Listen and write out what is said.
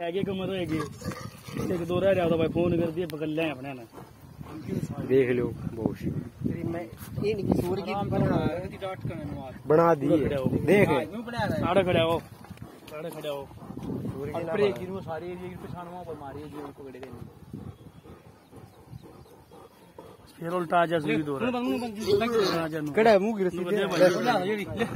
ਹੈਗੇ ਕਮਰ ਹੈਗੇ ਇੱਕ ਦੋ ਰਹਿ ਰਿਹਾ ਤਾਂ ਭਾਈ ਫੋਨ ਕਰ ਦਿਏ ਪਕੜ ਲੈ ਆਪਣੇ ਨੇ देख लो बहुत ये नहीं कि सूर्य की बना ਇਹਦੀ ਡਾਟ ਕਰਨ ਨੂੰ ਆ बना दी देख हाँ, बनाया है ਸਾੜੇ ਖੜਿਆ ਹੋ ਸਾੜੇ ਖੜਿਆ ਹੋ अपने की नु सारी एरिया की पछाण वहाँ पर मारी है जो पकड़े गए ਫਿਰ ਉਲਟਾ ਜਾ ਸੂਈ ਦੋ बंद बंद ਰਾਜਾ ਨੂੰ कड़ा मुँह गिर ਵਧੀਆ ਭਾਈ